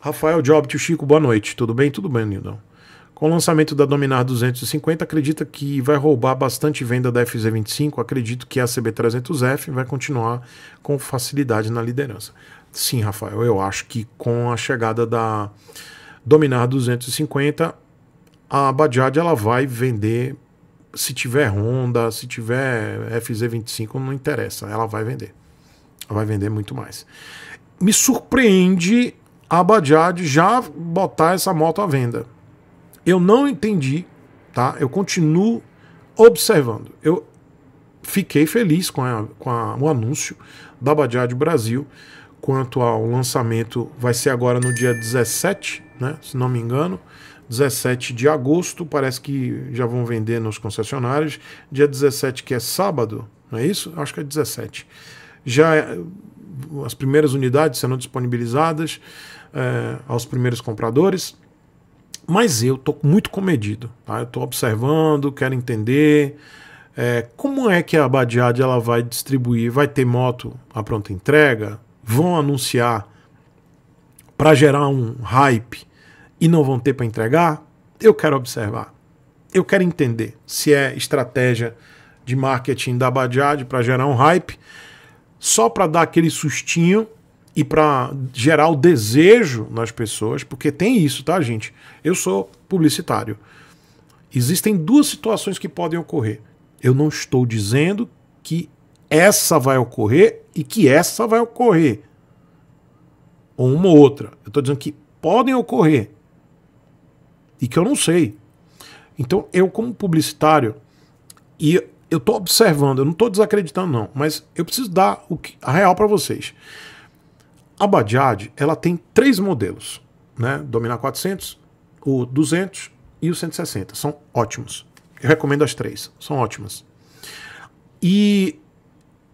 Rafael Job, tio Chico, boa noite. Tudo bem? Tudo bem, Nildão. Com o lançamento da Dominar 250, acredita que vai roubar bastante venda da FZ25? Acredito que a CB300F vai continuar com facilidade na liderança. Sim, Rafael, eu acho que com a chegada da Dominar 250, a Bajaj ela vai vender se tiver Honda, se tiver FZ25, não interessa, ela vai vender. Ela vai vender muito mais. Me surpreende a Bajaj já botar essa moto à venda. Eu não entendi, tá? Eu continuo observando. Eu fiquei feliz com, a, com a, o anúncio da Bajaj Brasil quanto ao lançamento. Vai ser agora no dia 17, né? Se não me engano. 17 de agosto, parece que já vão vender nos concessionários. Dia 17, que é sábado, não é isso? Acho que é 17. Já é, as primeiras unidades serão disponibilizadas é, aos primeiros compradores. Mas eu estou muito comedido. Tá? Eu estou observando, quero entender é, como é que a Badiad ela vai distribuir. Vai ter moto à pronta entrega? Vão anunciar para gerar um hype e não vão ter para entregar? Eu quero observar. Eu quero entender se é estratégia de marketing da Bajaj para gerar um hype, só para dar aquele sustinho e para gerar o desejo nas pessoas, porque tem isso, tá, gente? Eu sou publicitário. Existem duas situações que podem ocorrer. Eu não estou dizendo que essa vai ocorrer e que essa vai ocorrer. Ou uma ou outra. Eu estou dizendo que podem ocorrer e que eu não sei. Então, eu, como publicitário, e eu estou observando, eu não estou desacreditando, não, mas eu preciso dar o que, a real para vocês. A Bajaj, ela tem três modelos, né? Dominar 400, o 200 e o 160. São ótimos. Eu recomendo as três, são ótimas. E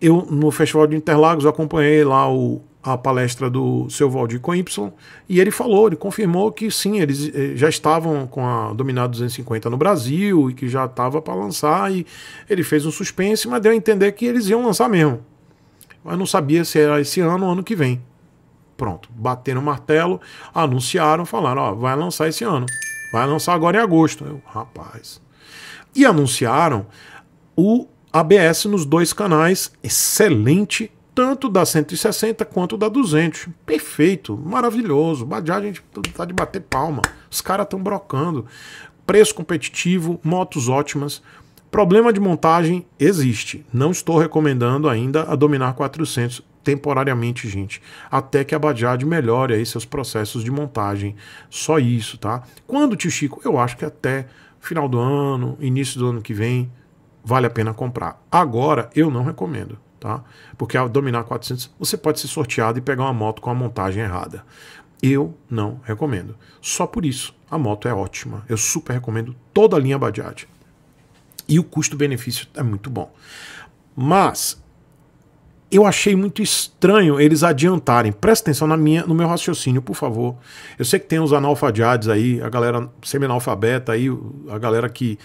eu, no Festival de Interlagos, acompanhei lá o a palestra do seu Valdir com Y, e ele falou, ele confirmou que sim, eles eh, já estavam com a Dominar 250 no Brasil e que já estava para lançar, e ele fez um suspense, mas deu a entender que eles iam lançar mesmo. Mas não sabia se era esse ano ou ano que vem. Pronto, bateram o martelo, anunciaram, falaram, ó, vai lançar esse ano. Vai lançar agora em agosto. Eu, rapaz. E anunciaram o ABS nos dois canais, excelente tanto da 160 quanto da 200. Perfeito, maravilhoso. Bajaj a gente tá de bater palma. Os caras estão brocando. Preço competitivo, motos ótimas. Problema de montagem existe. Não estou recomendando ainda a Dominar 400 temporariamente, gente, até que a Bajaj melhore aí seus processos de montagem. Só isso, tá? Quando, tio Chico? Eu acho que até final do ano, início do ano que vem, vale a pena comprar. Agora, eu não recomendo tá? Porque ao dominar 400 você pode ser sorteado e pegar uma moto com a montagem errada. Eu não recomendo. Só por isso, a moto é ótima. Eu super recomendo toda a linha Bajaj. E o custo-benefício é muito bom. Mas eu achei muito estranho eles adiantarem. Presta atenção na minha, no meu raciocínio, por favor. Eu sei que tem os analfadiades aí, a galera semi-analfabeta aí, a galera que.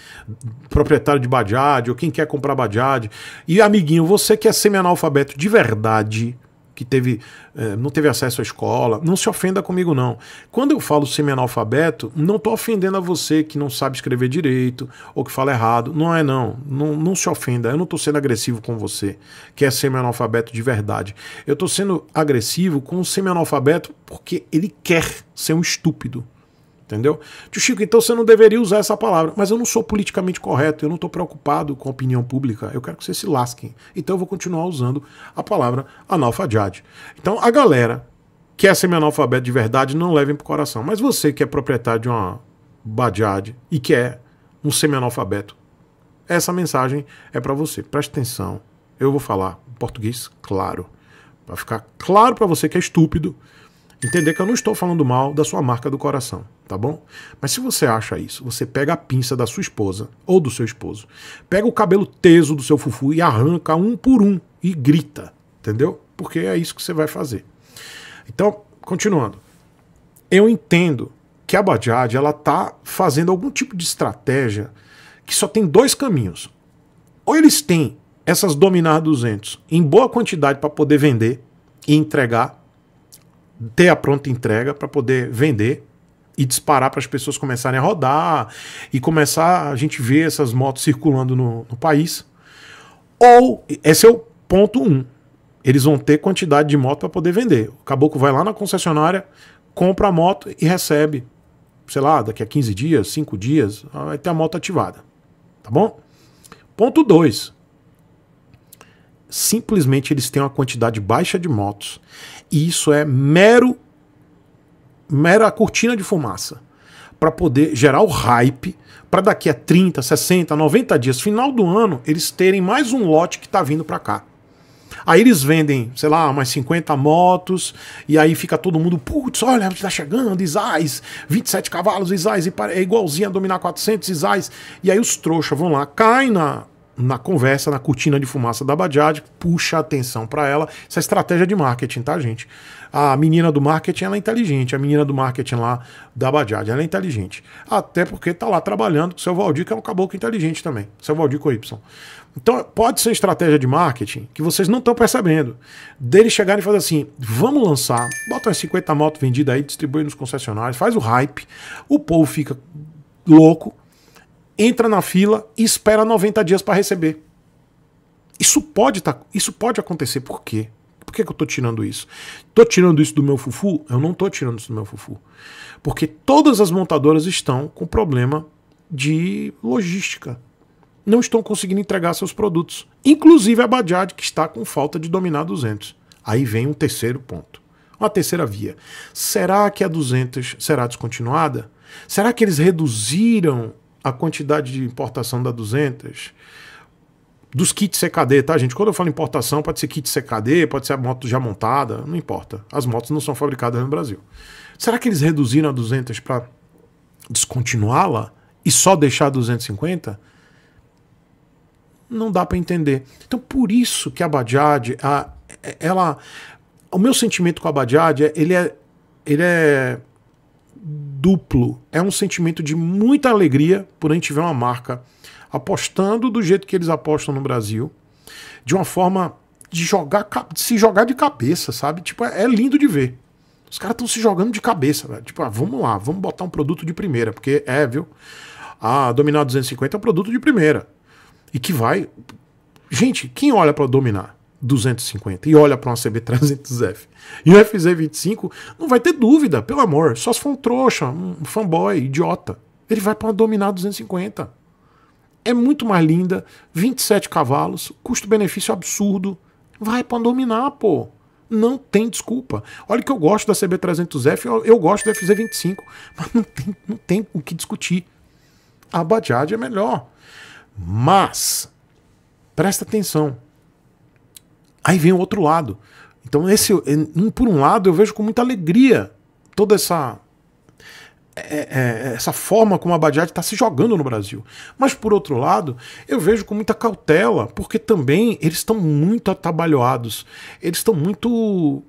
proprietário de Bajaj, ou quem quer comprar Bajaj. E amiguinho, você que é semi-analfabeto de verdade, que teve, é, não teve acesso à escola, não se ofenda comigo, não. Quando eu falo semi-analfabeto, não estou ofendendo a você que não sabe escrever direito ou que fala errado. Não é, não. Não, não se ofenda. Eu não estou sendo agressivo com você, que é semi-analfabeto de verdade. Eu estou sendo agressivo com o semi-analfabeto porque ele quer ser um estúpido. Entendeu? Tio Chico, então você não deveria usar essa palavra. Mas eu não sou politicamente correto, eu não estou preocupado com a opinião pública. Eu quero que vocês se lasquem. Então eu vou continuar usando a palavra analfadiade. Então a galera que é semi-analfabeto de verdade, não levem pro coração. Mas você que é proprietário de uma Bajaj e que é um semi-analfabeto, essa mensagem é para você. Preste atenção. Eu vou falar português claro. Para ficar claro para você que é estúpido, entender que eu não estou falando mal da sua marca do coração tá bom? Mas se você acha isso, você pega a pinça da sua esposa ou do seu esposo, pega o cabelo teso do seu fufu e arranca um por um e grita, entendeu? Porque é isso que você vai fazer. Então, continuando. Eu entendo que a Bajaj ela tá fazendo algum tipo de estratégia que só tem dois caminhos. Ou eles têm essas Dominar 200 em boa quantidade para poder vender e entregar ter a pronta entrega para poder vender e disparar para as pessoas começarem a rodar e começar a gente ver essas motos circulando no, no país. Ou, esse é o ponto um, eles vão ter quantidade de moto para poder vender. O caboclo vai lá na concessionária, compra a moto e recebe, sei lá, daqui a 15 dias, 5 dias, vai ter a moto ativada. Tá bom? Ponto 2. Simplesmente eles têm uma quantidade baixa de motos e isso é mero mera cortina de fumaça para poder gerar o hype para daqui a 30, 60, 90 dias, final do ano, eles terem mais um lote que está vindo para cá. Aí eles vendem, sei lá, umas 50 motos, e aí fica todo mundo, putz, olha, tá chegando, Isais, 27 cavalos, Isais, é igualzinho a dominar 400 Isais. E aí os trouxas vão lá, caem na, na conversa, na cortina de fumaça da Bajaj, puxa a atenção para ela. Essa é estratégia de marketing, tá, gente? A menina do marketing ela é inteligente, a menina do marketing lá da Bajaj, ela é inteligente. Até porque tá lá trabalhando com o seu Valdir, que é um caboclo inteligente também, seu Valdir com Y. Então, pode ser estratégia de marketing que vocês não estão percebendo. Deles chegarem e fazer assim: vamos lançar, bota umas 50 motos vendidas aí, distribui nos concessionários, faz o hype, o povo fica louco, entra na fila e espera 90 dias para receber. Isso pode, tá, isso pode acontecer. Por quê? Por que, que eu estou tirando isso? Estou tirando isso do meu fufu? Eu não estou tirando isso do meu fufu. Porque todas as montadoras estão com problema de logística não estão conseguindo entregar seus produtos. Inclusive a Bajaj, que está com falta de dominar 200. Aí vem um terceiro ponto. Uma terceira via. Será que a 200 será descontinuada? Será que eles reduziram a quantidade de importação da 200? Dos kits CKD, tá, gente? Quando eu falo importação, pode ser kit CKD, pode ser a moto já montada, não importa. As motos não são fabricadas no Brasil. Será que eles reduziram a 200 para descontinuá-la e só deixar a 250? não dá para entender. Então, por isso que a Bajaj, a, ela, o meu sentimento com a Bajaj, ele é, ele é duplo. É um sentimento de muita alegria por a gente ver uma marca apostando do jeito que eles apostam no Brasil, de uma forma de jogar, de se jogar de cabeça, sabe? Tipo, é, é lindo de ver. Os caras estão se jogando de cabeça, velho. Tipo, ah, vamos lá, vamos botar um produto de primeira, porque é, viu? A Dominar 250 é um produto de primeira e que vai. Gente, quem olha para dominar 250 e olha para uma CB300F e o FZ25 não vai ter dúvida, pelo amor. Só se for um trouxa, um fanboy, idiota. Ele vai para uma dominar 250. É muito mais linda, 27 cavalos, custo-benefício absurdo. Vai para dominar, pô. Não tem desculpa. Olha que eu gosto da CB300F, eu, eu gosto do FZ25, mas não tem, não tem o que discutir. A Bajaj é melhor. Mas, presta atenção. Aí vem o outro lado. Então, esse, por um lado, eu vejo com muita alegria toda essa é, é, essa forma como a Bajaj está se jogando no Brasil. Mas por outro lado, eu vejo com muita cautela, porque também eles estão muito atabalhoados, eles estão muito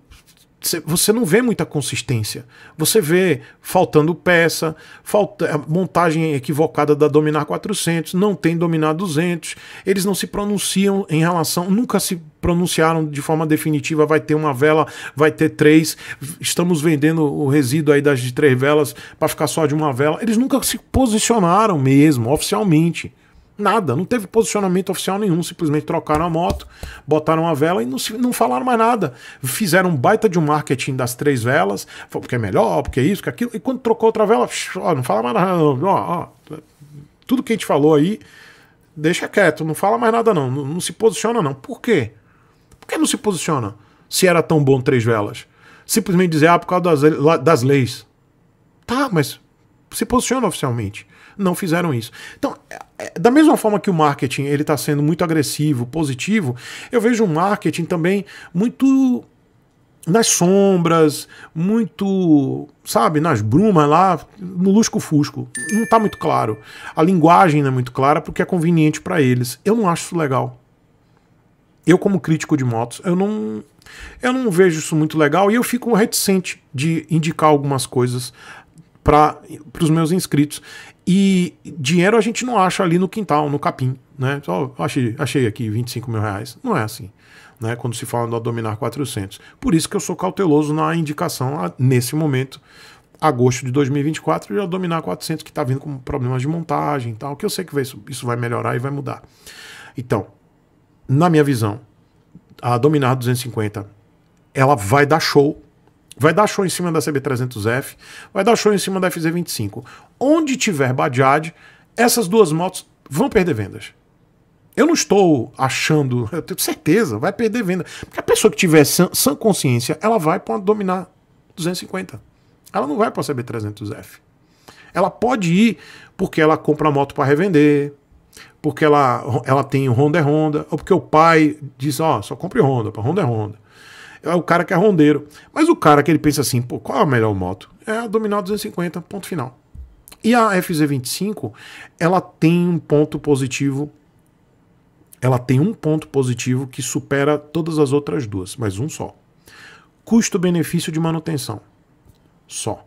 você não vê muita consistência. Você vê faltando peça, falta montagem equivocada da Dominar 400, não tem Dominar 200. Eles não se pronunciam em relação, nunca se pronunciaram de forma definitiva. Vai ter uma vela, vai ter três. Estamos vendendo o resíduo aí das de três velas para ficar só de uma vela. Eles nunca se posicionaram mesmo, oficialmente. Nada, não teve posicionamento oficial nenhum, simplesmente trocaram a moto, botaram a vela e não, não falaram mais nada. Fizeram um baita de um marketing das três velas, porque é melhor, porque é isso, porque é aquilo, e quando trocou outra vela, ó, não fala mais nada, ó, ó, tudo que a gente falou aí, deixa quieto, não fala mais nada não, não, não se posiciona não. Por quê? Por que não se posiciona se era tão bom três velas? Simplesmente dizer, ah, por causa das, das leis. Tá, mas se posiciona oficialmente não fizeram isso. Então, é, é, da mesma forma que o marketing ele está sendo muito agressivo, positivo, eu vejo o marketing também muito nas sombras, muito, sabe, nas brumas lá, no lusco-fusco. Não está muito claro. A linguagem não é muito clara porque é conveniente para eles. Eu não acho isso legal. Eu, como crítico de motos, eu não, eu não vejo isso muito legal e eu fico reticente de indicar algumas coisas para os meus inscritos. E dinheiro a gente não acha ali no quintal, no capim, né? Só achei, achei aqui 25 mil reais. Não é assim. né, quando se fala do Dominar 400. Por isso que eu sou cauteloso na indicação, nesse momento, agosto de 2024, já Dominar 400, que está vindo com problemas de montagem e tal, que eu sei que isso, isso vai melhorar e vai mudar. Então, na minha visão, a Dominar 250, ela vai dar show, vai dar show em cima da CB300F, vai dar show em cima da FZ25. Onde tiver Bajaj, essas duas motos vão perder vendas. Eu não estou achando, eu tenho certeza, vai perder venda. Porque a pessoa que tiver sã, sã consciência, ela vai para dominar 250. Ela não vai para a CB300F. Ela pode ir porque ela compra moto para revender, porque ela, ela tem Honda é Honda, ou porque o pai diz, ó, oh, só compre Honda, para Honda é Honda. É o cara que é rondeiro. Mas o cara que ele pensa assim, pô, qual é a melhor moto? É a Dominar 250, ponto final. E a FZ25, ela tem um ponto positivo. Ela tem um ponto positivo que supera todas as outras duas, mas um só. Custo-benefício de manutenção. Só.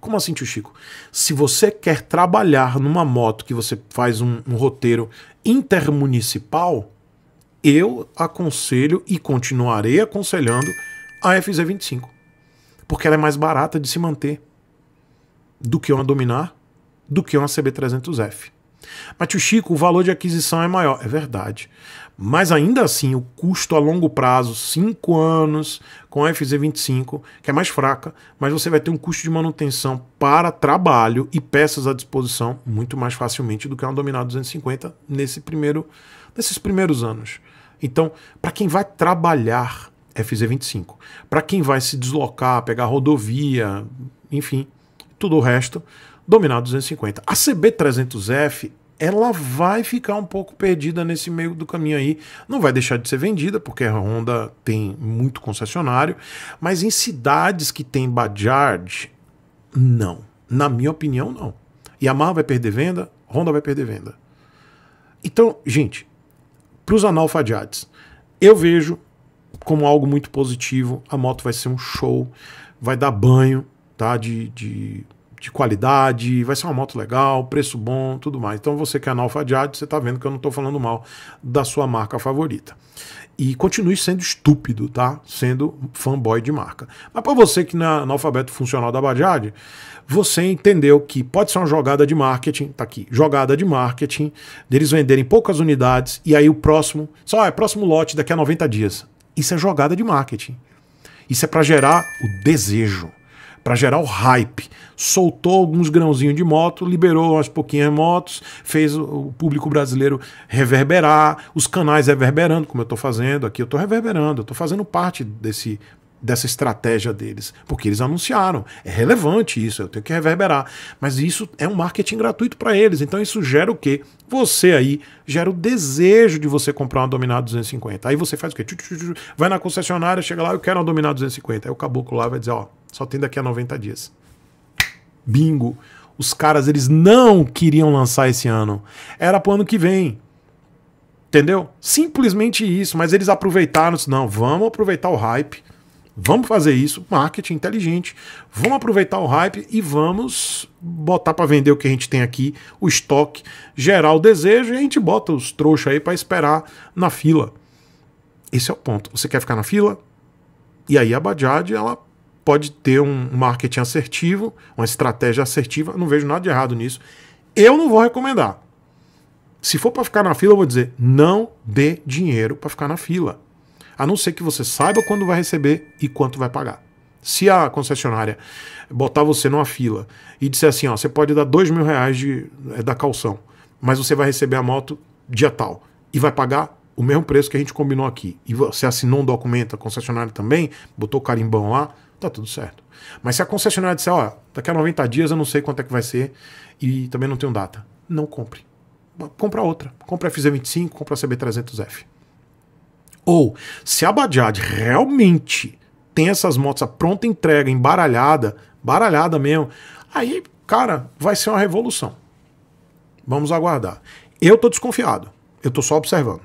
Como assim, tio Chico? Se você quer trabalhar numa moto que você faz um, um roteiro intermunicipal, eu aconselho e continuarei aconselhando a FZ25. Porque ela é mais barata de se manter do que uma Dominar, do que uma CB300F. Mas, tio Chico, o valor de aquisição é maior. É verdade. Mas ainda assim, o custo a longo prazo, 5 anos com a FZ25, que é mais fraca, mas você vai ter um custo de manutenção para trabalho e peças à disposição muito mais facilmente do que uma Dominar 250 nesse primeiro, nesses primeiros anos. Então, para quem vai trabalhar FZ25, para quem vai se deslocar, pegar rodovia, enfim, tudo o resto, dominar 250. A CB300F, ela vai ficar um pouco perdida nesse meio do caminho aí. Não vai deixar de ser vendida, porque a Honda tem muito concessionário, mas em cidades que tem Bajaj, não. Na minha opinião, não. Yamaha vai perder venda, Honda vai perder venda. Então, gente, para os analfadiates, eu vejo como algo muito positivo. A moto vai ser um show, vai dar banho tá? de, de, de qualidade, vai ser uma moto legal, preço bom, tudo mais. Então você que é analfadiado, você está vendo que eu não estou falando mal da sua marca favorita. E continue sendo estúpido, tá? Sendo fanboy de marca. Mas para você que não é analfabeto funcional da Bajaj, você entendeu que pode ser uma jogada de marketing, tá aqui, jogada de marketing, deles venderem poucas unidades e aí o próximo, só é próximo lote daqui a 90 dias. Isso é jogada de marketing. Isso é para gerar o desejo, para gerar o hype. Soltou alguns grãozinhos de moto, liberou umas pouquinhas motos, fez o público brasileiro reverberar, os canais reverberando, como eu estou fazendo aqui. Eu estou reverberando, eu estou fazendo parte desse dessa estratégia deles, porque eles anunciaram. É relevante isso, eu tenho que reverberar. Mas isso é um marketing gratuito para eles. Então isso gera o quê? Você aí gera o desejo de você comprar uma Dominar 250. Aí você faz o quê? Vai na concessionária, chega lá, eu quero uma Dominar 250. Aí o caboclo lá vai dizer, ó, só tem daqui a 90 dias. Bingo. Os caras, eles não queriam lançar esse ano. Era pro ano que vem. Entendeu? Simplesmente isso, mas eles aproveitaram, não, vamos aproveitar o hype Vamos fazer isso, marketing inteligente. Vamos aproveitar o hype e vamos botar para vender o que a gente tem aqui, o estoque, gerar o desejo e a gente bota os trouxas aí para esperar na fila. Esse é o ponto. Você quer ficar na fila? E aí a Bajaj, ela pode ter um marketing assertivo, uma estratégia assertiva. Não vejo nada de errado nisso. Eu não vou recomendar. Se for para ficar na fila, eu vou dizer: não dê dinheiro para ficar na fila a não ser que você saiba quando vai receber e quanto vai pagar. Se a concessionária botar você numa fila e disser assim, ó, você pode dar dois mil reais de, é, da calção, mas você vai receber a moto dia tal e vai pagar o mesmo preço que a gente combinou aqui, e você assinou um documento, a concessionária também, botou o carimbão lá, tá tudo certo. Mas se a concessionária disser, ó, daqui a 90 dias eu não sei quanto é que vai ser e também não tenho data, não compre. Compra outra. Compra a FZ25, compra a CB300F. Ou, se a Bajaj realmente tem essas motos a pronta entrega, embaralhada, baralhada mesmo, aí, cara, vai ser uma revolução. Vamos aguardar. Eu tô desconfiado. Eu tô só observando.